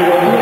Gracias.